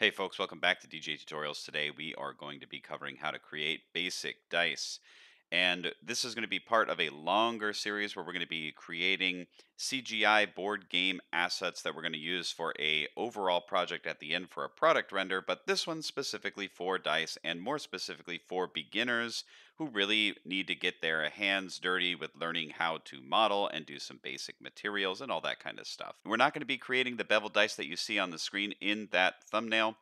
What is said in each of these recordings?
Hey folks, welcome back to DJ Tutorials. Today we are going to be covering how to create basic dice. And this is going to be part of a longer series where we're going to be creating CGI board game assets that we're going to use for a overall project at the end for a product render, but this one specifically for dice and more specifically for beginners who really need to get their hands dirty with learning how to model and do some basic materials and all that kind of stuff. We're not going to be creating the bevel dice that you see on the screen in that thumbnail.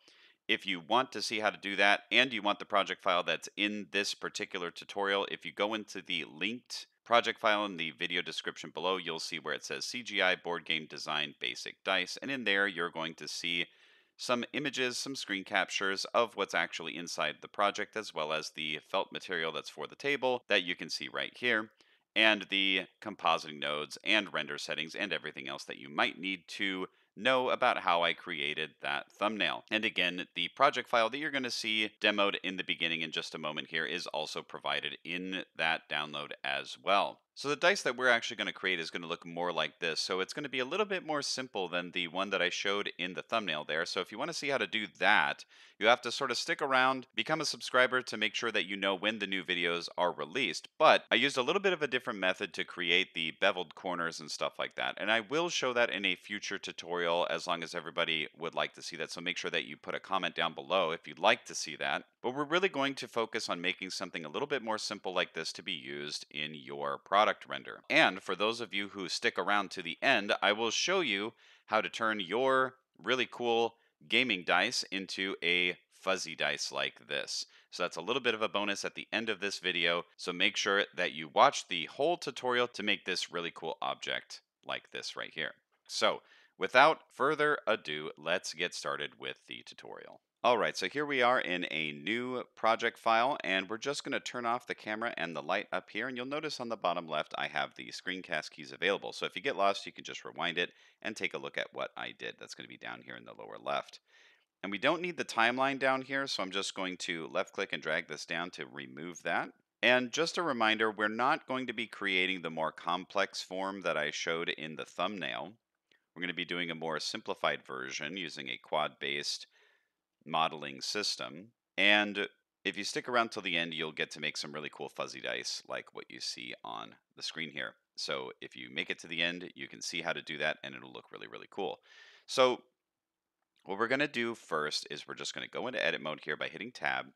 If you want to see how to do that and you want the project file that's in this particular tutorial, if you go into the linked project file in the video description below, you'll see where it says CGI Board Game Design Basic Dice. And in there, you're going to see some images, some screen captures of what's actually inside the project, as well as the felt material that's for the table that you can see right here, and the compositing nodes and render settings and everything else that you might need to know about how I created that thumbnail. And again, the project file that you're going to see demoed in the beginning in just a moment here is also provided in that download as well. So the dice that we're actually going to create is going to look more like this. So it's going to be a little bit more simple than the one that I showed in the thumbnail there. So if you want to see how to do that, you have to sort of stick around, become a subscriber to make sure that you know when the new videos are released. But I used a little bit of a different method to create the beveled corners and stuff like that. And I will show that in a future tutorial as long as everybody would like to see that. So make sure that you put a comment down below if you'd like to see that. But we're really going to focus on making something a little bit more simple like this to be used in your product render. And for those of you who stick around to the end, I will show you how to turn your really cool gaming dice into a fuzzy dice like this. So that's a little bit of a bonus at the end of this video. So make sure that you watch the whole tutorial to make this really cool object like this right here. So without further ado, let's get started with the tutorial. All right, so here we are in a new project file, and we're just going to turn off the camera and the light up here, and you'll notice on the bottom left I have the screencast keys available. So if you get lost, you can just rewind it and take a look at what I did. That's going to be down here in the lower left. And we don't need the timeline down here, so I'm just going to left click and drag this down to remove that. And just a reminder, we're not going to be creating the more complex form that I showed in the thumbnail. We're going to be doing a more simplified version using a quad-based modeling system. And if you stick around till the end, you'll get to make some really cool fuzzy dice like what you see on the screen here. So if you make it to the end, you can see how to do that and it'll look really, really cool. So what we're going to do first is we're just going to go into edit mode here by hitting tab.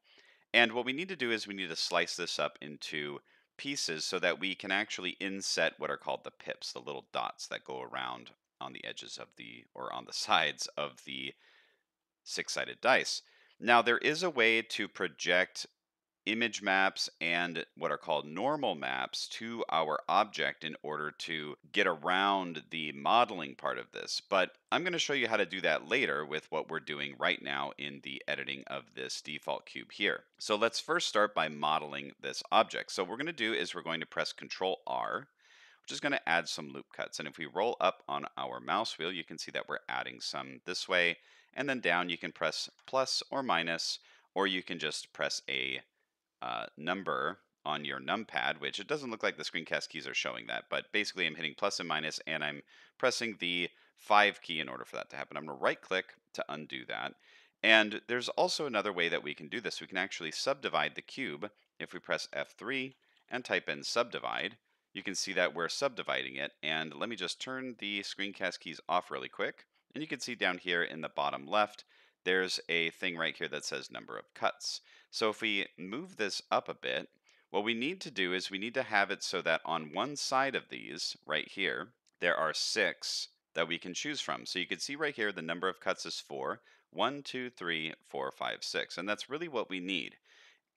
And what we need to do is we need to slice this up into pieces so that we can actually inset what are called the pips, the little dots that go around on the edges of the, or on the sides of the six sided dice. Now, there is a way to project image maps and what are called normal maps to our object in order to get around the modeling part of this. But I'm going to show you how to do that later with what we're doing right now in the editing of this default cube here. So let's first start by modeling this object. So what we're going to do is we're going to press Control R, which is going to add some loop cuts. And if we roll up on our mouse wheel, you can see that we're adding some this way and then down you can press plus or minus, or you can just press a uh, number on your numpad, which it doesn't look like the screencast keys are showing that, but basically I'm hitting plus and minus and I'm pressing the 5 key in order for that to happen. I'm going to right click to undo that. And there's also another way that we can do this. We can actually subdivide the cube. If we press F3 and type in subdivide, you can see that we're subdividing it. And let me just turn the screencast keys off really quick. And you can see down here in the bottom left, there's a thing right here that says number of cuts. So if we move this up a bit, what we need to do is we need to have it so that on one side of these, right here, there are six that we can choose from. So you can see right here the number of cuts is four. One, two, three, four, five, six. And that's really what we need.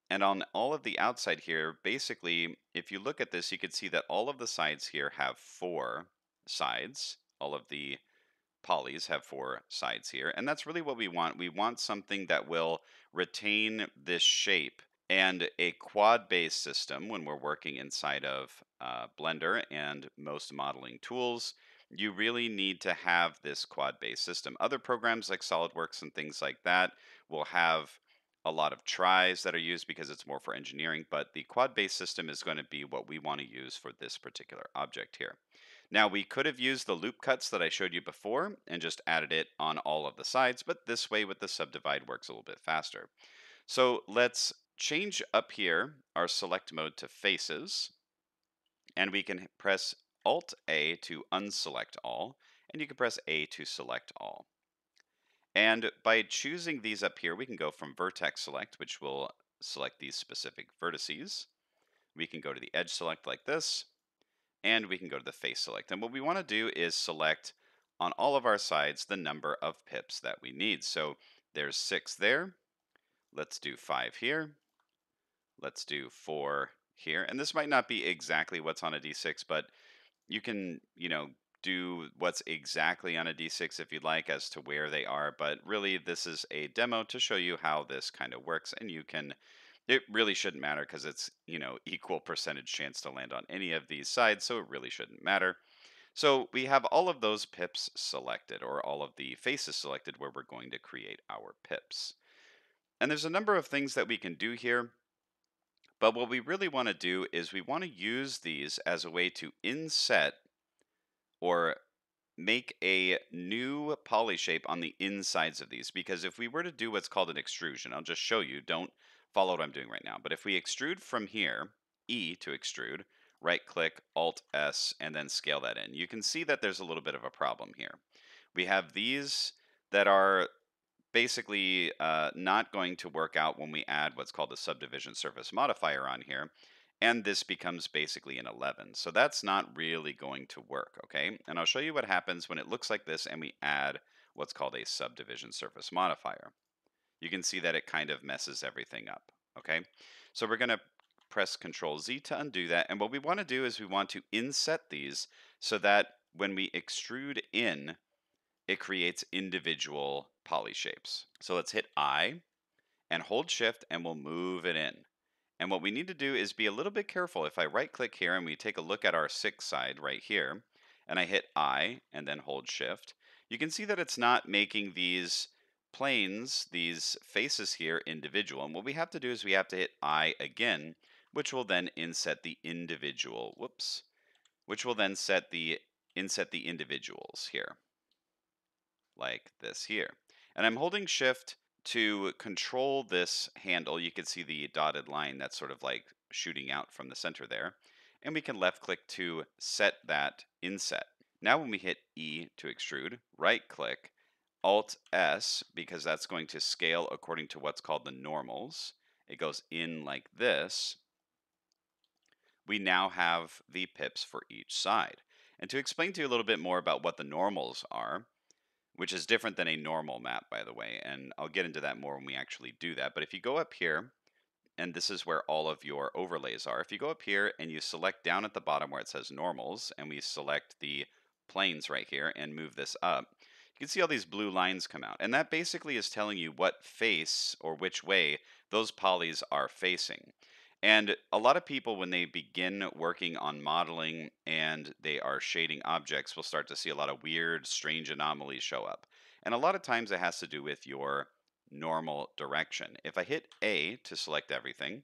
And on all of the outside here, basically, if you look at this, you can see that all of the sides here have four sides. All of the polys have four sides here. And that's really what we want. We want something that will retain this shape and a quad-based system when we're working inside of uh, Blender and most modeling tools, you really need to have this quad-based system. Other programs like SolidWorks and things like that will have a lot of tris that are used because it's more for engineering, but the quad-based system is going to be what we want to use for this particular object here. Now we could have used the loop cuts that I showed you before and just added it on all of the sides, but this way with the subdivide works a little bit faster. So let's change up here our select mode to faces, and we can press Alt A to unselect all, and you can press A to select all. And by choosing these up here, we can go from vertex select, which will select these specific vertices. We can go to the edge select like this, and we can go to the face select. And what we want to do is select on all of our sides the number of pips that we need. So there's six there. Let's do five here. Let's do four here. And this might not be exactly what's on a D6, but you can, you know, do what's exactly on a D6 if you'd like as to where they are, but really this is a demo to show you how this kind of works and you can it really shouldn't matter because it's, you know, equal percentage chance to land on any of these sides, so it really shouldn't matter. So we have all of those pips selected, or all of the faces selected where we're going to create our pips. And there's a number of things that we can do here, but what we really want to do is we want to use these as a way to inset or make a new poly shape on the insides of these because if we were to do what's called an extrusion, I'll just show you, don't follow what I'm doing right now, but if we extrude from here, E to extrude, right click, Alt S, and then scale that in, you can see that there's a little bit of a problem here. We have these that are basically uh, not going to work out when we add what's called a subdivision surface modifier on here and this becomes basically an 11. So that's not really going to work, okay? And I'll show you what happens when it looks like this and we add what's called a subdivision surface modifier. You can see that it kind of messes everything up, okay? So we're going to press Control Z to undo that. And what we want to do is we want to inset these so that when we extrude in, it creates individual poly shapes. So let's hit I and hold shift and we'll move it in. And what we need to do is be a little bit careful. If I right click here and we take a look at our six side right here, and I hit I and then hold shift, you can see that it's not making these planes, these faces here individual. And what we have to do is we have to hit I again, which will then inset the individual, whoops, which will then set the inset the individuals here, like this here. And I'm holding shift to control this handle, you can see the dotted line that's sort of like shooting out from the center there. And we can left click to set that inset. Now when we hit E to extrude, right click, Alt S, because that's going to scale according to what's called the normals. It goes in like this. We now have the pips for each side. And to explain to you a little bit more about what the normals are, which is different than a normal map, by the way. And I'll get into that more when we actually do that. But if you go up here, and this is where all of your overlays are. If you go up here and you select down at the bottom where it says normals, and we select the planes right here and move this up, you can see all these blue lines come out. And that basically is telling you what face or which way those polys are facing. And a lot of people, when they begin working on modeling and they are shading objects, will start to see a lot of weird, strange anomalies show up. And a lot of times it has to do with your normal direction. If I hit A to select everything,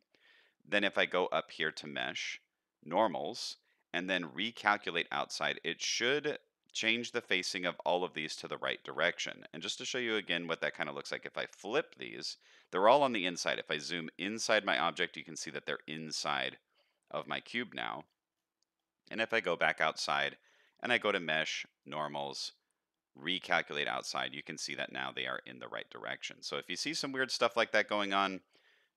then if I go up here to mesh, normals, and then recalculate outside, it should change the facing of all of these to the right direction. And just to show you again what that kind of looks like, if I flip these, they're all on the inside. If I zoom inside my object, you can see that they're inside of my cube now. And if I go back outside and I go to mesh, normals, recalculate outside, you can see that now they are in the right direction. So if you see some weird stuff like that going on,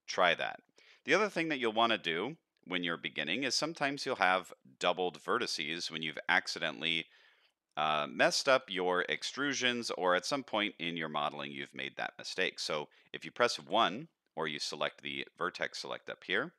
try that. The other thing that you'll want to do when you're beginning is sometimes you'll have doubled vertices when you've accidentally uh, messed up your extrusions or at some point in your modeling you've made that mistake. So if you press 1 or you select the vertex select up here,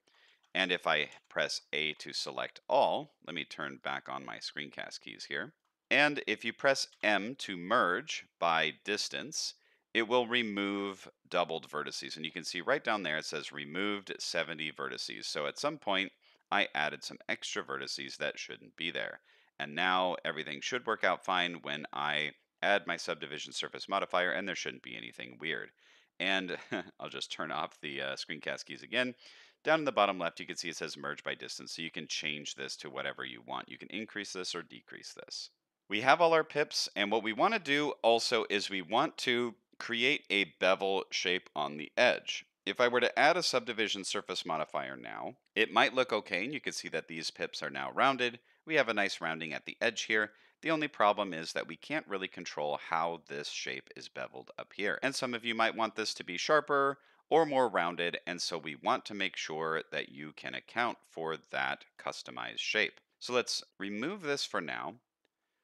and if I press A to select all, let me turn back on my screencast keys here. And if you press M to merge by distance, it will remove doubled vertices. And you can see right down there it says removed 70 vertices. So at some point I added some extra vertices that shouldn't be there. And now everything should work out fine when I add my subdivision surface modifier and there shouldn't be anything weird. And I'll just turn off the uh, screencast keys again Down in the bottom left, you can see it says merge by distance, so you can change this to whatever you want. You can increase this or decrease this. We have all our pips, and what we want to do also is we want to create a bevel shape on the edge. If I were to add a subdivision surface modifier now, it might look okay, and you can see that these pips are now rounded. We have a nice rounding at the edge here. The only problem is that we can't really control how this shape is beveled up here. And some of you might want this to be sharper or more rounded, and so we want to make sure that you can account for that customized shape. So let's remove this for now.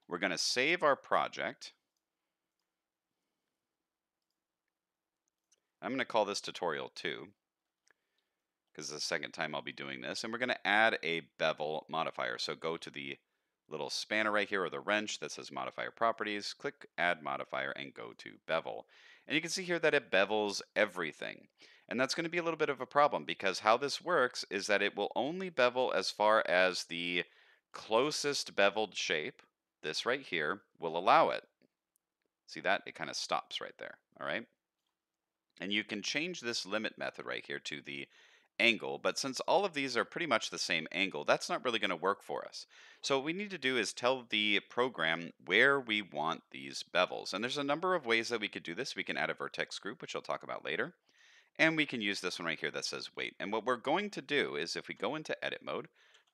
We're going to save our project. I'm going to call this tutorial 2 because the second time I'll be doing this. And we're going to add a bevel modifier. So go to the little spanner right here or the wrench that says modifier properties, click add modifier and go to bevel. And you can see here that it bevels everything. And that's going to be a little bit of a problem because how this works is that it will only bevel as far as the closest beveled shape, this right here, will allow it. See that? It kind of stops right there, all right? And you can change this limit method right here to the angle, but since all of these are pretty much the same angle, that's not really going to work for us. So what we need to do is tell the program where we want these bevels. And there's a number of ways that we could do this. We can add a vertex group, which I'll talk about later. And we can use this one right here that says weight. And what we're going to do is if we go into edit mode,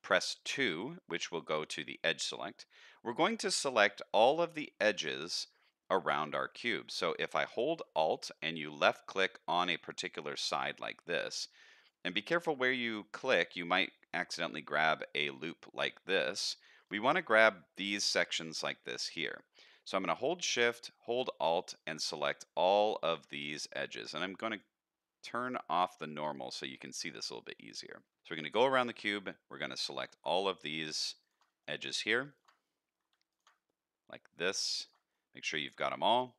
press 2, which will go to the edge select, we're going to select all of the edges around our cube. So if I hold Alt and you left click on a particular side like this, and be careful where you click, you might accidentally grab a loop like this. We want to grab these sections like this here. So I'm going to hold Shift, hold Alt, and select all of these edges. And I'm going to turn off the normal so you can see this a little bit easier. So we're going to go around the cube. We're going to select all of these edges here, like this. Make sure you've got them all.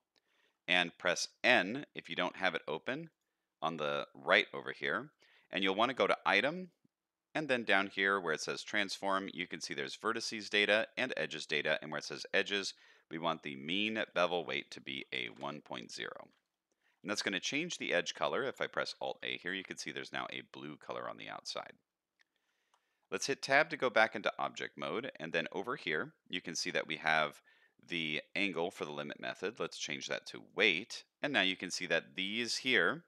And press N if you don't have it open on the right over here. And you'll want to go to Item, and then down here where it says Transform, you can see there's vertices data and edges data. And where it says edges, we want the mean bevel weight to be a 1.0. And that's going to change the edge color. If I press Alt-A here, you can see there's now a blue color on the outside. Let's hit Tab to go back into object mode. And then over here, you can see that we have the angle for the limit method. Let's change that to weight. And now you can see that these here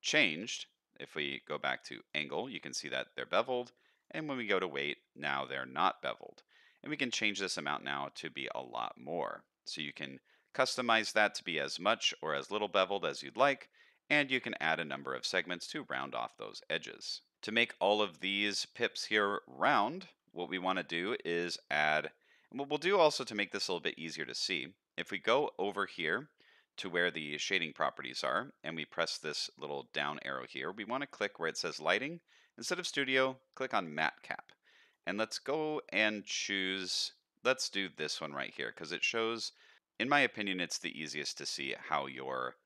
changed. If we go back to angle, you can see that they're beveled. And when we go to weight, now they're not beveled. And we can change this amount now to be a lot more. So you can customize that to be as much or as little beveled as you'd like. And you can add a number of segments to round off those edges. To make all of these pips here round, what we want to do is add and what we'll do also to make this a little bit easier to see, if we go over here to where the shading properties are, and we press this little down arrow here, we want to click where it says lighting. Instead of studio, click on MatCap. And let's go and choose, let's do this one right here, because it shows, in my opinion, it's the easiest to see how your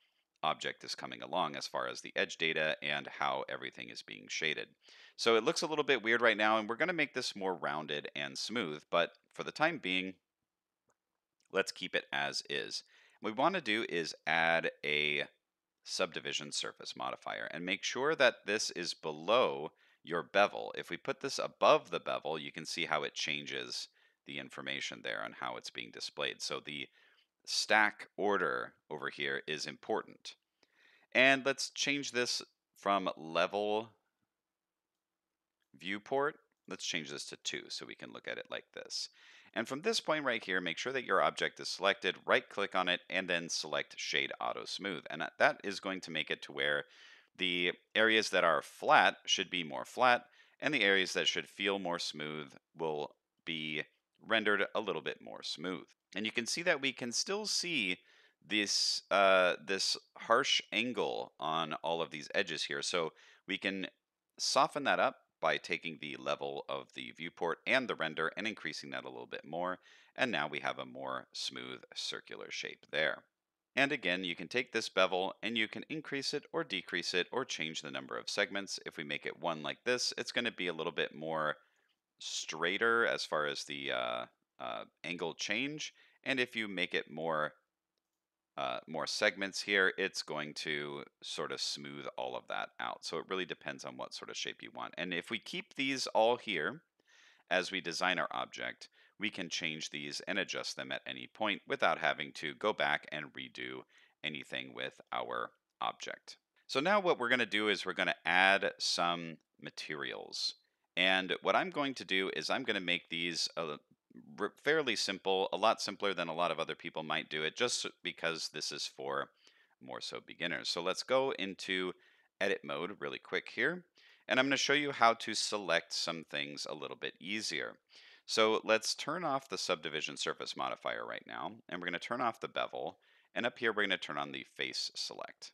object is coming along as far as the edge data and how everything is being shaded. So it looks a little bit weird right now, and we're going to make this more rounded and smooth, but for the time being, let's keep it as is. What we want to do is add a subdivision surface modifier and make sure that this is below your bevel. If we put this above the bevel, you can see how it changes the information there on how it's being displayed. So the stack order over here is important. And let's change this from level viewport, let's change this to 2 so we can look at it like this. And from this point right here, make sure that your object is selected, right click on it, and then select Shade Auto Smooth. And that is going to make it to where the areas that are flat should be more flat, and the areas that should feel more smooth will be rendered a little bit more smooth. And you can see that we can still see this uh, this harsh angle on all of these edges here. So we can soften that up by taking the level of the viewport and the render and increasing that a little bit more. And now we have a more smooth circular shape there. And again, you can take this bevel and you can increase it or decrease it or change the number of segments. If we make it one like this, it's going to be a little bit more straighter as far as the uh, uh, angle change. And if you make it more uh, more segments here, it's going to sort of smooth all of that out. So it really depends on what sort of shape you want. And if we keep these all here as we design our object, we can change these and adjust them at any point without having to go back and redo anything with our object. So now what we're going to do is we're going to add some materials. And what I'm going to do is I'm going to make these a, fairly simple, a lot simpler than a lot of other people might do it, just because this is for more so beginners. So let's go into edit mode really quick here. And I'm going to show you how to select some things a little bit easier. So let's turn off the subdivision surface modifier right now, and we're going to turn off the bevel, and up here we're going to turn on the face select.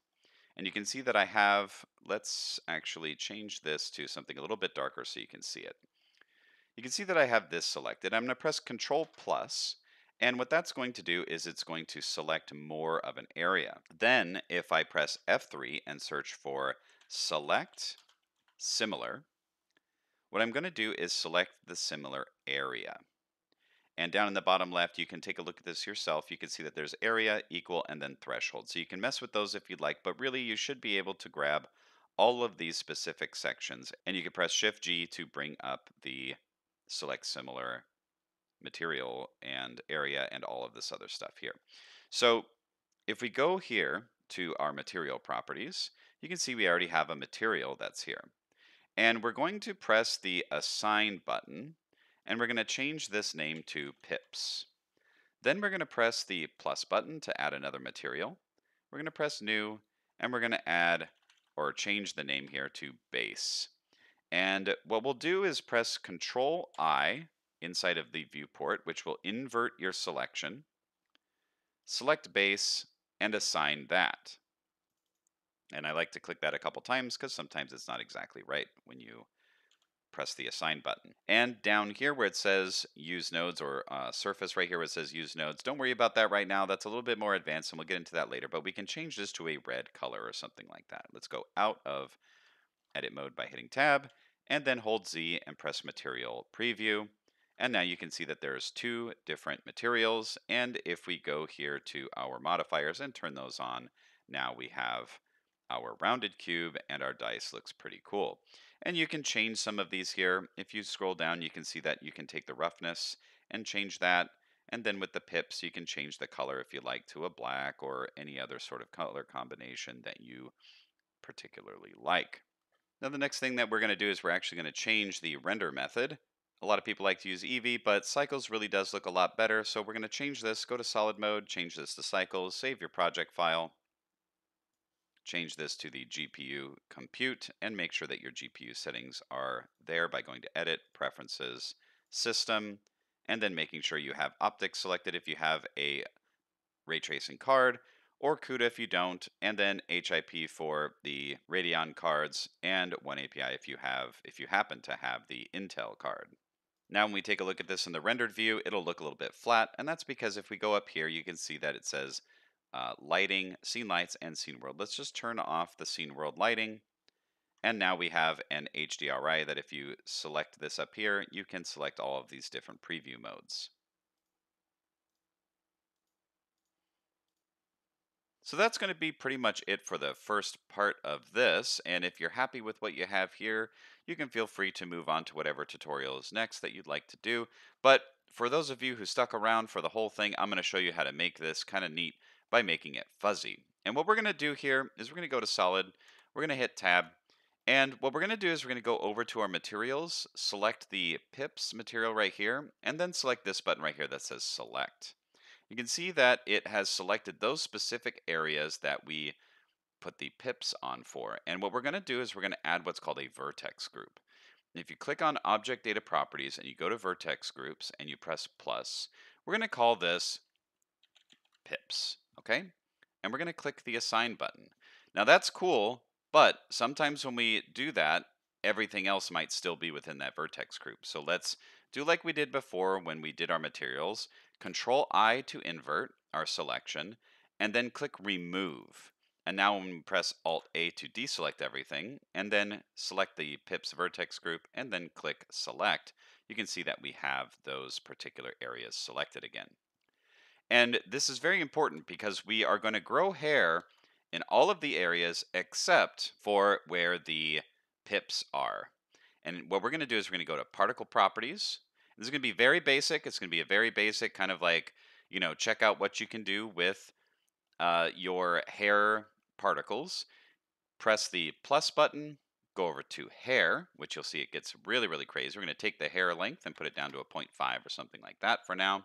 And you can see that I have, let's actually change this to something a little bit darker so you can see it. You can see that I have this selected. I'm going to press Control plus, and what that's going to do is it's going to select more of an area. Then if I press F3 and search for Select Similar, what I'm going to do is select the similar area. And down in the bottom left, you can take a look at this yourself. You can see that there's area, equal, and then threshold. So you can mess with those if you'd like, but really you should be able to grab all of these specific sections. And you can press Shift G to bring up the select similar material and area and all of this other stuff here. So if we go here to our material properties, you can see we already have a material that's here. And we're going to press the Assign button, and we're going to change this name to Pips. Then we're going to press the plus button to add another material. We're going to press New, and we're going to add or change the name here to Base. And what we'll do is press Control I inside of the viewport, which will invert your selection. Select Base and assign that. And I like to click that a couple times because sometimes it's not exactly right when you press the assign button. And down here where it says use nodes or uh, surface right here where it says use nodes, don't worry about that right now. That's a little bit more advanced and we'll get into that later, but we can change this to a red color or something like that. Let's go out of edit mode by hitting tab and then hold Z and press material preview. And now you can see that there's two different materials. And if we go here to our modifiers and turn those on, now we have our rounded cube and our dice looks pretty cool. And you can change some of these here. If you scroll down, you can see that you can take the roughness and change that. And then with the pips, you can change the color if you like to a black or any other sort of color combination that you particularly like. Now the next thing that we're going to do is we're actually going to change the render method. A lot of people like to use Eevee, but Cycles really does look a lot better. So we're going to change this, go to solid mode, change this to Cycles, save your project file, change this to the GPU compute and make sure that your GPU settings are there by going to edit, preferences, system, and then making sure you have OptiX selected if you have a ray tracing card or CUDA if you don't, and then HIP for the Radeon cards and oneAPI if you have if you happen to have the Intel card. Now when we take a look at this in the rendered view, it'll look a little bit flat, and that's because if we go up here, you can see that it says uh, lighting, scene lights, and scene world. Let's just turn off the scene world lighting. And now we have an HDRI that if you select this up here, you can select all of these different preview modes. So that's going to be pretty much it for the first part of this. And if you're happy with what you have here, you can feel free to move on to whatever tutorial is next that you'd like to do. But for those of you who stuck around for the whole thing, I'm going to show you how to make this kind of neat by making it fuzzy. And what we're going to do here is we're going to go to solid, we're going to hit tab, and what we're going to do is we're going to go over to our materials, select the pips material right here, and then select this button right here that says select. You can see that it has selected those specific areas that we put the pips on for. And what we're going to do is we're going to add what's called a vertex group. if you click on object data properties and you go to vertex groups and you press plus, we're going to call this pips okay? And we're going to click the assign button. Now that's cool, but sometimes when we do that, everything else might still be within that vertex group. So let's do like we did before when we did our materials, control I to invert our selection, and then click remove. And now when we press Alt A to deselect everything, and then select the pips vertex group, and then click select, you can see that we have those particular areas selected again. And this is very important because we are going to grow hair in all of the areas except for where the pips are. And what we're going to do is we're going to go to particle properties. This is going to be very basic. It's going to be a very basic kind of like, you know, check out what you can do with uh, your hair particles. Press the plus button, go over to hair, which you'll see it gets really, really crazy. We're going to take the hair length and put it down to a 0.5 or something like that for now.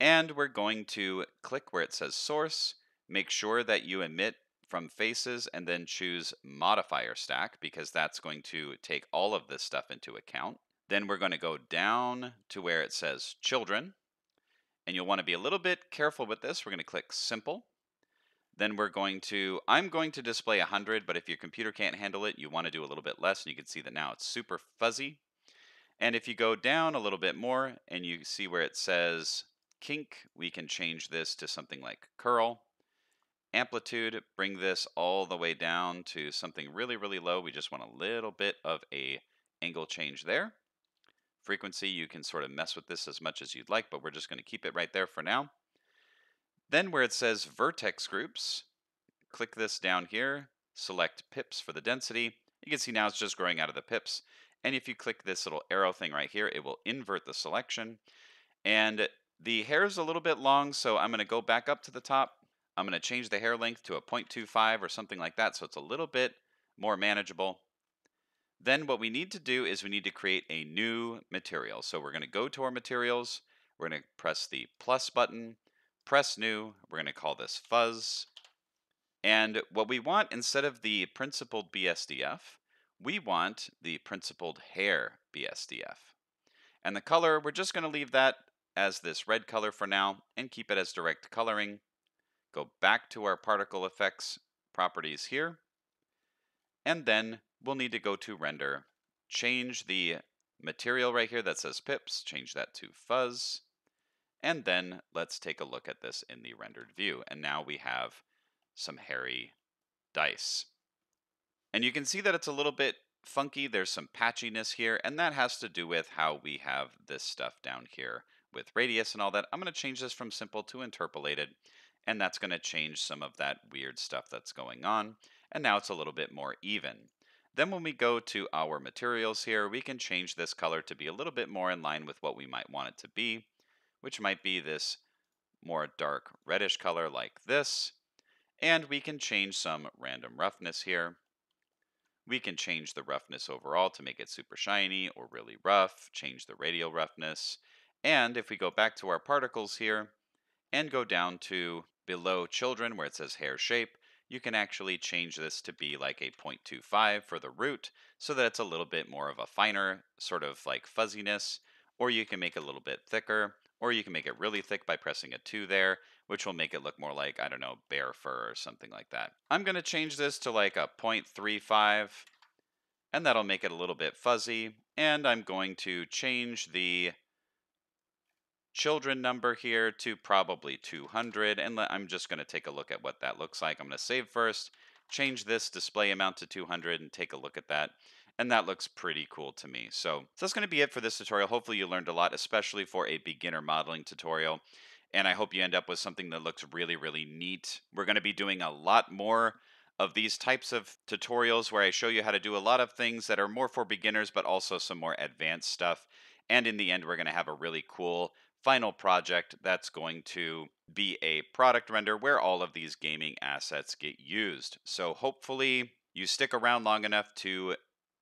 And we're going to click where it says source. Make sure that you emit from faces and then choose modifier stack because that's going to take all of this stuff into account. Then we're going to go down to where it says children. And you'll want to be a little bit careful with this. We're going to click simple. Then we're going to, I'm going to display 100, but if your computer can't handle it, you want to do a little bit less. And you can see that now it's super fuzzy. And if you go down a little bit more and you see where it says kink, we can change this to something like curl. Amplitude, bring this all the way down to something really, really low. We just want a little bit of a angle change there. Frequency, you can sort of mess with this as much as you'd like, but we're just going to keep it right there for now. Then where it says vertex groups, click this down here, select pips for the density. You can see now it's just growing out of the pips. And if you click this little arrow thing right here, it will invert the selection. And the hair is a little bit long, so I'm going to go back up to the top. I'm going to change the hair length to a 0.25 or something like that, so it's a little bit more manageable. Then what we need to do is we need to create a new material. So we're going to go to our materials. We're going to press the plus button press new. We're going to call this fuzz. And what we want instead of the principled BSDF, we want the principled hair BSDF. And the color, we're just going to leave that as this red color for now and keep it as direct coloring. Go back to our particle effects properties here. And then we'll need to go to render, change the material right here that says pips, change that to fuzz. And then let's take a look at this in the rendered view. And now we have some hairy dice. And you can see that it's a little bit funky. There's some patchiness here, and that has to do with how we have this stuff down here with radius and all that. I'm going to change this from simple to interpolated, and that's going to change some of that weird stuff that's going on. And now it's a little bit more even. Then when we go to our materials here, we can change this color to be a little bit more in line with what we might want it to be which might be this more dark reddish color like this. And we can change some random roughness here. We can change the roughness overall to make it super shiny or really rough, change the radial roughness. And if we go back to our particles here and go down to below children where it says hair shape, you can actually change this to be like a 0.25 for the root so that it's a little bit more of a finer sort of like fuzziness, or you can make it a little bit thicker or you can make it really thick by pressing a 2 there, which will make it look more like, I don't know, bear fur or something like that. I'm going to change this to like a 0.35, and that'll make it a little bit fuzzy. And I'm going to change the children number here to probably 200, and I'm just going to take a look at what that looks like. I'm going to save first, change this display amount to 200, and take a look at that and that looks pretty cool to me. So, so that's going to be it for this tutorial. Hopefully you learned a lot, especially for a beginner modeling tutorial. And I hope you end up with something that looks really, really neat. We're going to be doing a lot more of these types of tutorials where I show you how to do a lot of things that are more for beginners, but also some more advanced stuff. And in the end, we're going to have a really cool final project that's going to be a product render where all of these gaming assets get used. So hopefully you stick around long enough to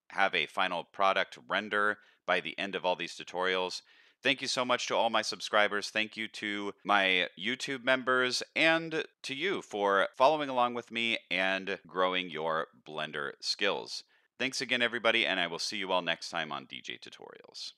have a final product render by the end of all these tutorials. Thank you so much to all my subscribers. Thank you to my YouTube members and to you for following along with me and growing your Blender skills. Thanks again, everybody, and I will see you all next time on DJ Tutorials.